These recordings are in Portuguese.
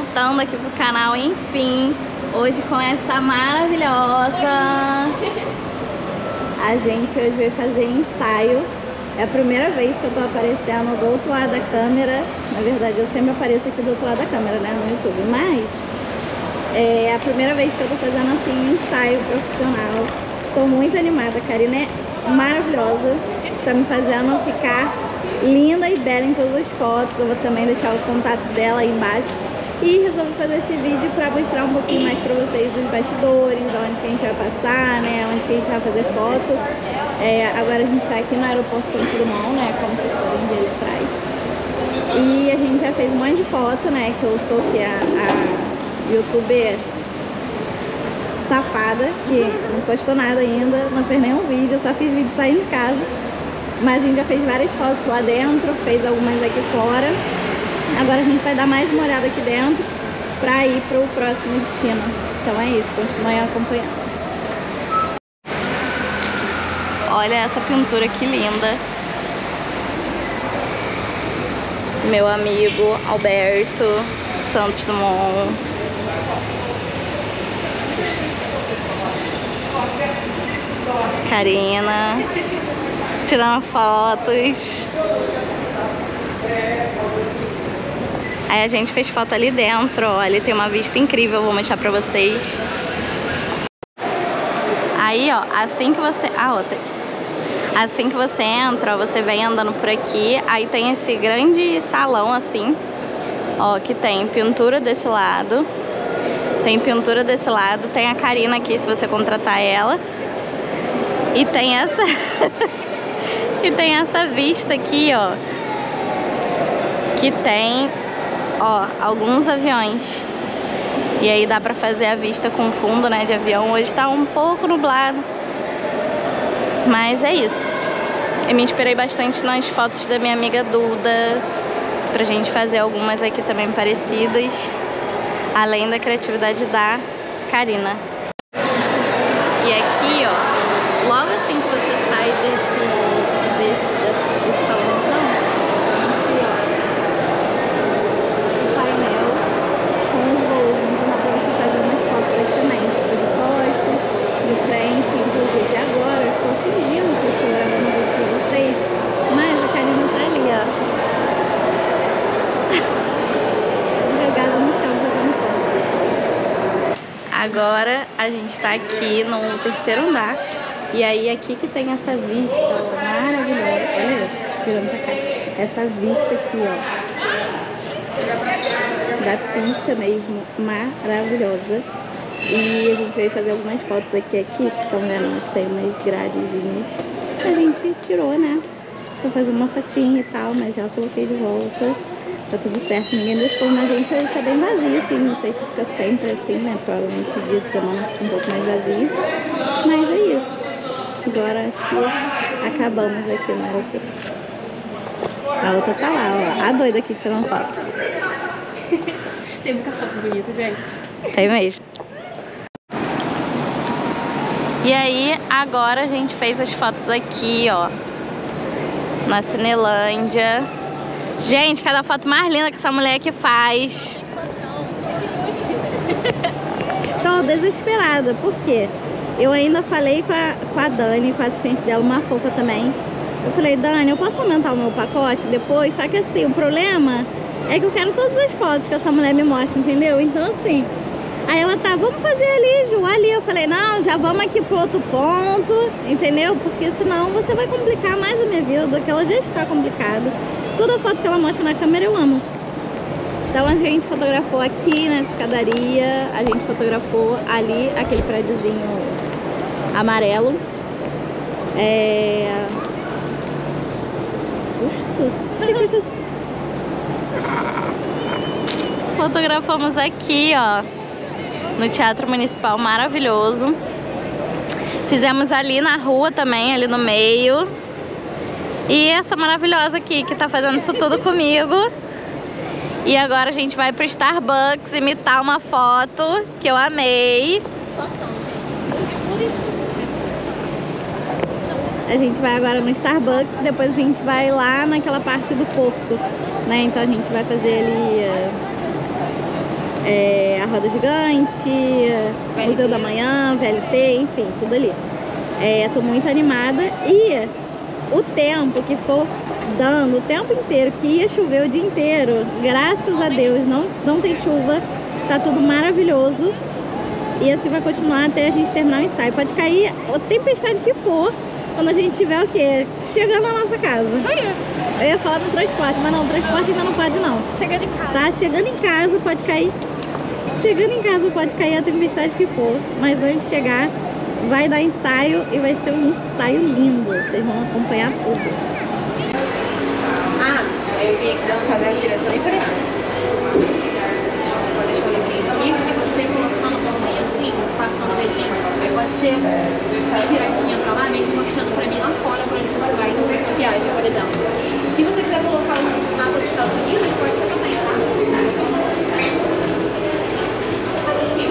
Voltando aqui pro canal, enfim, hoje com essa maravilhosa. A gente hoje veio fazer ensaio. É a primeira vez que eu tô aparecendo do outro lado da câmera. Na verdade, eu sempre apareço aqui do outro lado da câmera, né, no YouTube. Mas é a primeira vez que eu tô fazendo assim um ensaio profissional. Tô muito animada, Karina é maravilhosa. Está me fazendo ficar linda e bela em todas as fotos. Eu vou também deixar o contato dela aí embaixo. E resolvi fazer esse vídeo para mostrar um pouquinho mais para vocês dos bastidores, de onde que a gente vai passar, né, onde que a gente vai fazer foto. É, agora a gente está aqui no aeroporto Santos Dumont, né, como vocês podem ver ali atrás. E a gente já fez um monte de foto, né, que eu sou que a, a youtuber safada, que não postou nada ainda, não fez nenhum vídeo, só fiz vídeo saindo de casa. Mas a gente já fez várias fotos lá dentro, fez algumas aqui fora. Agora a gente vai dar mais uma olhada aqui dentro para ir para o próximo destino. Então é isso, continuem acompanhando. Olha essa pintura que linda. Meu amigo Alberto Santos Dumont. Karina tirando fotos. Aí a gente fez foto ali dentro, ali tem uma vista incrível, vou mostrar pra vocês. Aí, ó, assim que você... Ah, outra Assim que você entra, ó, você vem andando por aqui, aí tem esse grande salão, assim, ó, que tem pintura desse lado, tem pintura desse lado, tem a Karina aqui, se você contratar ela, e tem essa... E tem essa vista aqui, ó. Que tem, ó, alguns aviões. E aí dá pra fazer a vista com fundo, né, de avião. Hoje tá um pouco nublado. Mas é isso. Eu me inspirei bastante nas fotos da minha amiga Duda. Pra gente fazer algumas aqui também parecidas. Além da criatividade da Karina. E aqui, ó, logo assim que você sai desse desse, desse, desse salãozão. Aqui, ó. O painel com os voos. Então dá pra você fazer umas fotos aqui também. Tipo de costas, de frente. Inclusive agora eu estou fingindo que estou gravando um vídeo pra vocês. Mas a Karina tá ali, ó. Jogada no chão fazendo fotos. Agora a gente tá aqui no terceiro andar. E aí aqui que tem essa vista ó, maravilhosa. Olha eu, virando pra cá. Essa vista aqui, ó. Da pista mesmo, maravilhosa. E a gente veio fazer algumas fotos aqui, aqui, vocês estão vendo que tem umas gradezinhas. A gente tirou, né? Pra fazer uma fotinha e tal, mas já coloquei de volta. Tá tudo certo, ninguém despôs na gente, hoje tá bem vazio, assim, não sei se fica sempre assim, né? Provavelmente dia de semana fica um pouco mais vazio. Mas é isso. Agora acho que acabamos aqui no aeroporto. A outra tá lá, ó. A doida aqui tirando foto. Tem muita foto bonita, gente. Tem mesmo. E aí, agora a gente fez as fotos aqui, ó. Na Cinelândia. Gente, cada foto mais linda que essa mulher aqui faz. Estou desesperada, por quê? Eu ainda falei com a, com a Dani, com a assistente dela, uma fofa também. Eu falei, Dani, eu posso aumentar o meu pacote depois? Só que assim, o problema é que eu quero todas as fotos que essa mulher me mostra, entendeu? Então assim, aí ela tá, vamos fazer ali, Ju, ali. Eu falei, não, já vamos aqui pro outro ponto, entendeu? Porque senão você vai complicar mais a minha vida do que ela já está complicada. Toda foto que ela mostra na câmera eu amo. Então a gente fotografou aqui nessa escadaria, a gente fotografou ali aquele prédiozinho amarelo. É... Susto. Fotografamos aqui, ó, no Teatro Municipal maravilhoso. Fizemos ali na rua também, ali no meio. E essa maravilhosa aqui que tá fazendo isso tudo comigo. E agora a gente vai pro Starbucks imitar uma foto que eu amei. A gente vai agora no Starbucks, depois a gente vai lá naquela parte do porto, né? Então a gente vai fazer ali uh, é, a Roda Gigante, VLT. Museu da Manhã, VLT, enfim, tudo ali. É, tô muito animada e o tempo que ficou dando o tempo inteiro, que ia chover o dia inteiro, graças a Deus, não, não tem chuva, tá tudo maravilhoso. E assim vai continuar até a gente terminar o ensaio. Pode cair a tempestade que for, quando a gente tiver o quê? Chegando na nossa casa. Eu ia falar do transporte, mas não, o transporte ainda não pode não. Chegando em casa. Tá chegando em casa, pode cair. Chegando em casa pode cair a tempestade que for. Mas antes de chegar, vai dar ensaio e vai ser um ensaio lindo. Vocês vão acompanhar tudo. Ah, eu vi que dava pra fazer a direção e falei, vou deixar o livrinho aqui e você colocando a mãozinha assim, passando o dedinho. Aí pode ser bem viradinha pra lá, meio que mostrando pra mim lá fora pra onde você vai no na viagem, por exemplo. Se você quiser colocar o mapa dos Estados Unidos, pode ser também, tá? Mas enfim,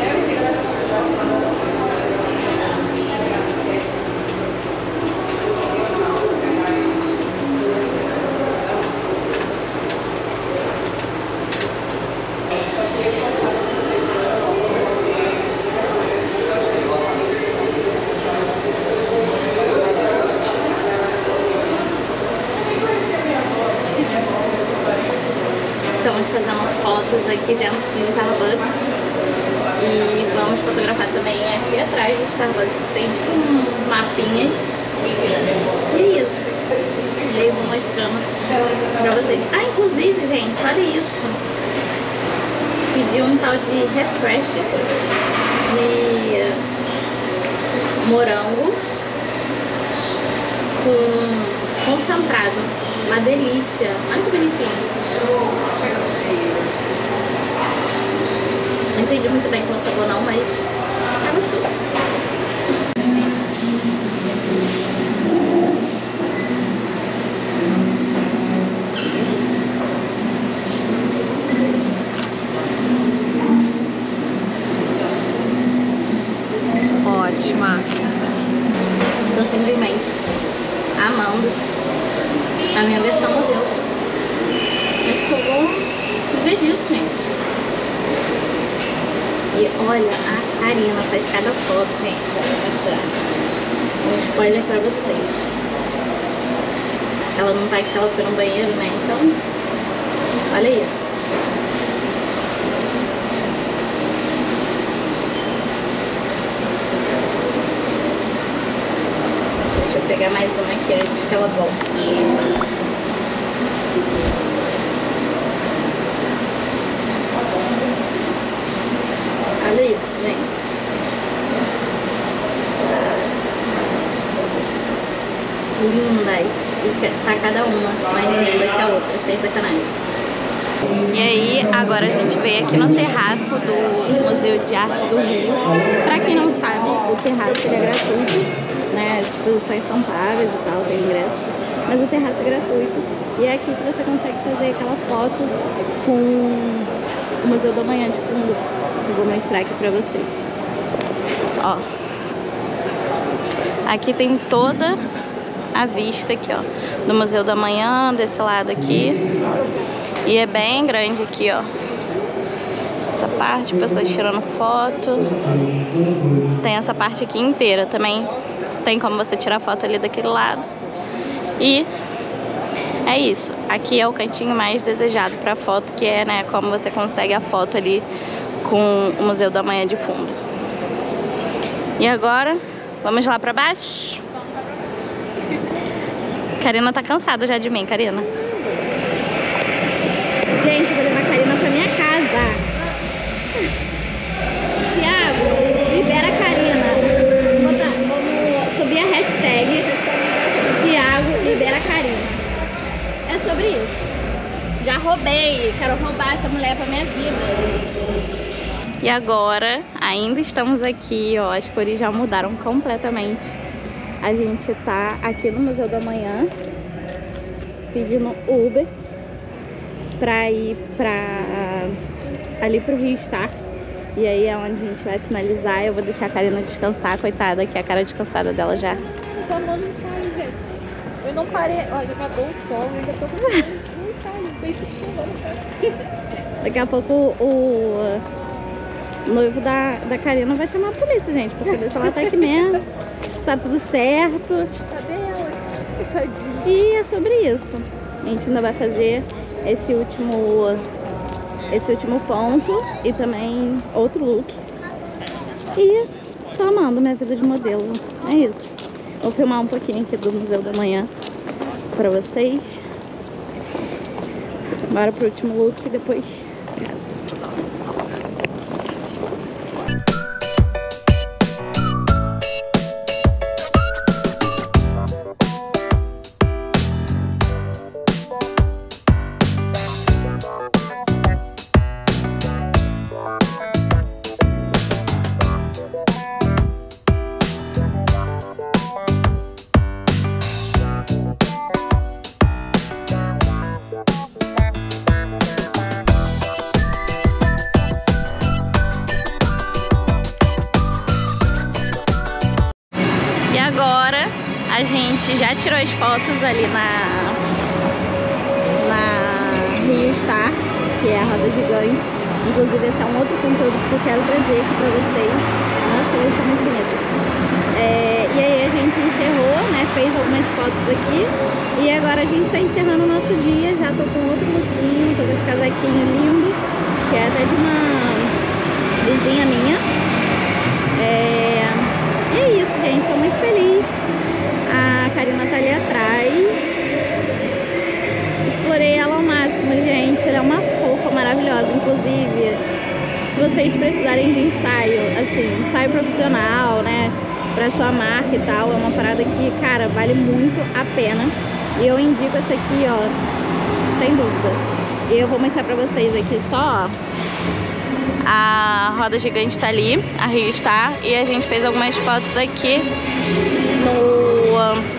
Estamos fazendo fotos aqui dentro do Starbucks. E vamos fotografar também aqui atrás do Starbucks. Tem tipo um mapinhas. E é isso. E aí vou mostrando pra vocês. Ah, inclusive, gente, olha isso. Pedi um tal de refresh de morango com concentrado. Uma delícia. Olha que bonitinho. Não entendi muito bem qual sabor não, mas é gostoso. Ótima. Tô simplesmente amando a minha versão modelo. Mas ficou bom ver disso, gente. Olha, a Karina faz cada foto, gente. Vou mostrar. Um spoiler pra vocês. Ela não tá aqui, ela foi no banheiro, né? Então, olha isso. Deixa eu pegar mais uma aqui antes que ela volte. Olha isso, gente. Lindas. E ca- tá cada uma mais linda que a outra, sem sacanagem. E aí, agora a gente veio aqui no terraço do Museu de Arte do Rio. Pra quem não sabe, o terraço é gratuito, né? As exposições são pagas e tal, tem ingresso. Mas o terraço é gratuito. E é aqui que você consegue fazer aquela foto com o Museu da Manhã de fundo. Eu vou mostrar aqui pra vocês. Ó. Aqui tem toda a vista aqui, ó. Do Museu da Manhã, desse lado aqui. E é bem grande aqui, ó. Essa parte, pessoas tirando foto. Tem essa parte aqui inteira também. Tem como você tirar foto ali daquele lado. E é isso. Aqui é o cantinho mais desejado para foto, que é, né, como você consegue a foto ali com o Museu da Manhã de fundo. E agora, vamos lá para baixo? Karina tá cansada já de mim, Karina. Gente, eu vou levar a Karina pra minha casa. Tiago, libera a Karina. Vou botar- Vamos subir a hashtag Tiago, libera a Karina. É sobre isso. Já roubei, quero roubar essa mulher pra minha vida. E agora, ainda estamos aqui, ó, as cores já mudaram completamente. A gente tá aqui no Museu da Manhã, pedindo Uber pra ir pra ali pro Rio Star. E aí é onde a gente vai finalizar. Eu vou deixar a Karina descansar, coitada, que a cara descansada dela já. Tô amando ensaio, gente. Eu não parei. Olha, acabou o sol, eu ainda tô ensaio. Tô insistindo ensaio. Daqui a pouco o noivo da, da Karina vai chamar a polícia, gente, pra saber se ela tá aqui mesmo, se tá tudo certo. Cadê ela? Tadinha. E é sobre isso. A gente ainda vai fazer esse último esse último ponto e também outro look. E tô amando minha vida de modelo. É isso. Vou filmar um pouquinho aqui do Museu da Manhã pra vocês. Bora pro último look e depois casa. Tirou as fotos ali na, na Rio Star, que é a roda gigante. Inclusive esse é um outro conteúdo que eu quero trazer aqui pra vocês. Nossa, hoje tá muito bonito. É, e aí a gente encerrou, né? Fez algumas fotos aqui. E agora a gente tá encerrando o nosso dia. Já tô com outro lookinho, tô com esse casaquinho lindo, que é até de uma vizinha minha. É, e é isso, gente. Tô muito feliz. Karina tá ali atrás. Explorei ela ao máximo, gente. Ela é uma fofa maravilhosa. Inclusive, se vocês precisarem de ensaio, assim, ensaio profissional, né? Pra sua marca e tal, é uma parada que, cara, vale muito a pena. E eu indico essa aqui, ó, sem dúvida. E eu vou mostrar pra vocês aqui só. A roda gigante tá ali, a Rio está, e a gente fez algumas fotos aqui no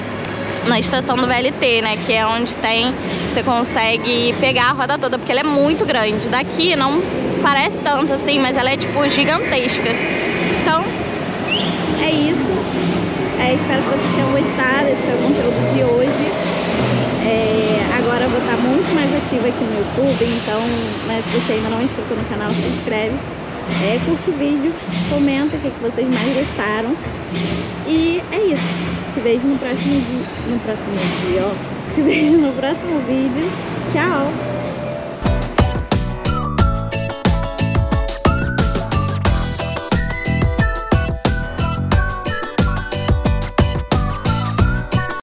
na estação do VLT, né? Que é onde tem, você consegue pegar a roda toda, porque ela é muito grande. Daqui não parece tanto assim, mas ela é tipo gigantesca. Então, É isso. É, espero que vocês tenham gostado. Esse foi o conteúdo de hoje. É, agora eu vou estar muito mais ativa aqui no YouTube, então né, se você ainda não é inscrito no canal, se inscreve. É, curte o vídeo, comenta o que, que vocês mais gostaram. E é isso. Te vejo no próximo dia. No próximo dia, ó. Te vejo no próximo vídeo. Tchau!